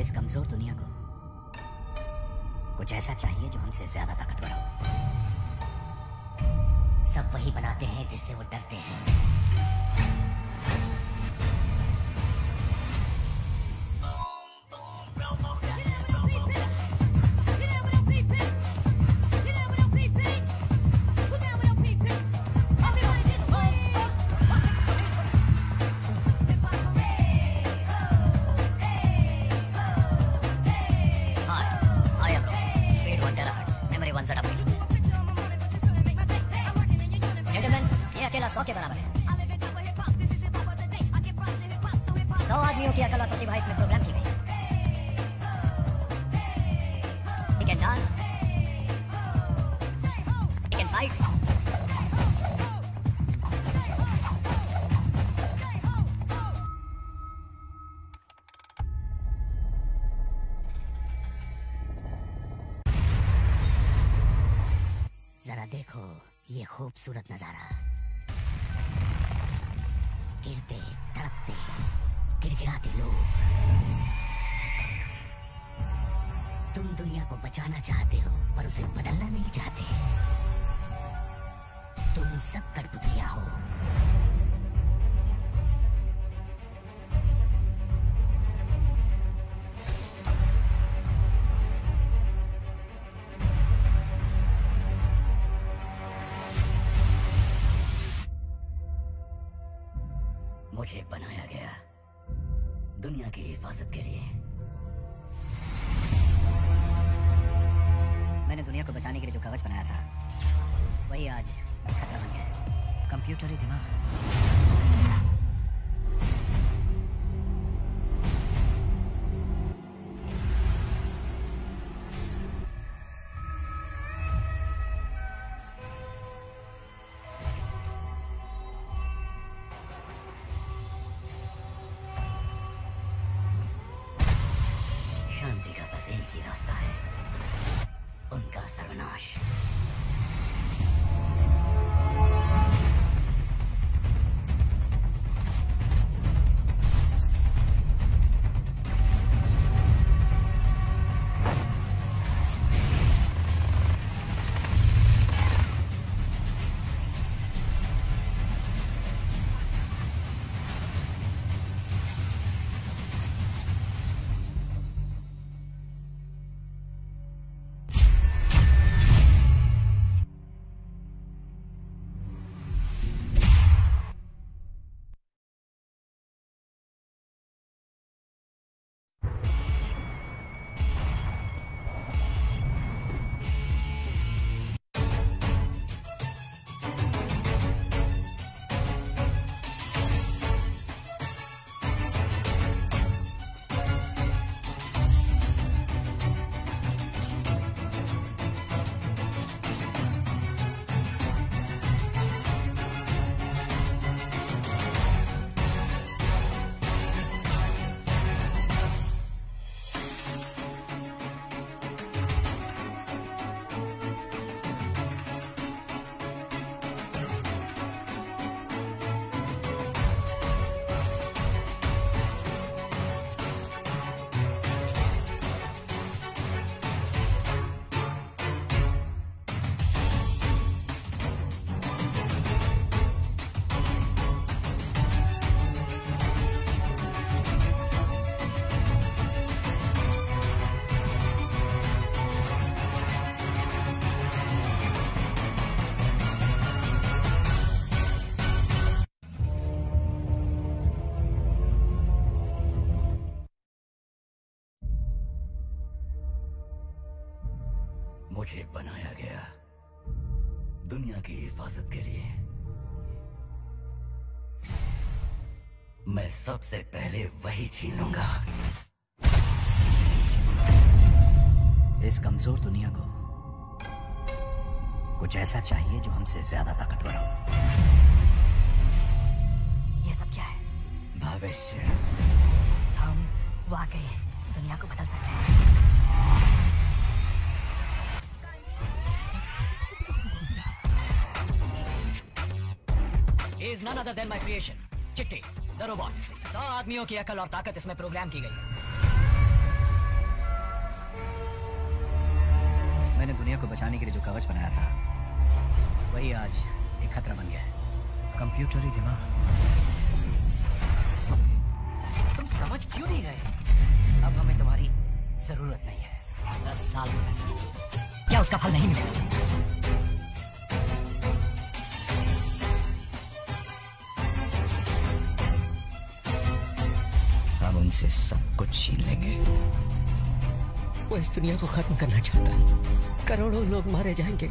इस कमज़ोर दुनिया को कुछ ऐसा चाहिए जो हमसे ज़्यादा ताकतवर हो। सब वही बनाते हैं जिससे वो डरते हैं। सौ के बराबर है। सौ आदमियों की अकल और प्रतिभा इसमें प्रोग्राम की गई. जरा देखो, ये खूबसूरत नज़ारा। गिरते, तड़पते, गिड़गिड़ाते लोग। तुम दुनिया को बचाना चाहते हो, पर उसे बदलना नहीं चाहते। तुम सब कठपुतलिया हो। मुझे बनाया गया। दुनिया की हिफाजत के लिए। मैंने दुनिया को बचाने के लिए जो कवच बनाया था, वही आज खतरा बन गया। कंप्यूटर ही दिमाग। मुझे बनाया गया। दुनिया की हिफाजत के लिए। मैं सबसे पहले वही छीन लूँगा। इस कमज़ोर दुनिया को कुछ ऐसा चाहिए जो हमसे ज़्यादा ताकतवर हो। ये सब क्या है? भविष्य। हम वाकई दुनिया को बदल सकते हैं। is none other than my creation, Chitti, the robot. सौ आदमियों की अकल और ताकत इसमें प्रोग्राम की गई मैंने दुनिया को बचाने के लिए जो कवच बनाया था वही आज एक खतरा बन गया है। कंप्यूटर ही दिमाग। तुम समझ क्यों नहीं रहे? अब हमें तुम्हारी ज़रूरत नहीं है। दस साल में क्या उसका फल नहीं मिलेगा? उनसे सब कुछ छीन लेंगे। वो इस दुनिया को खत्म करना चाहता है। करोड़ों लोग मारे जाएँगे।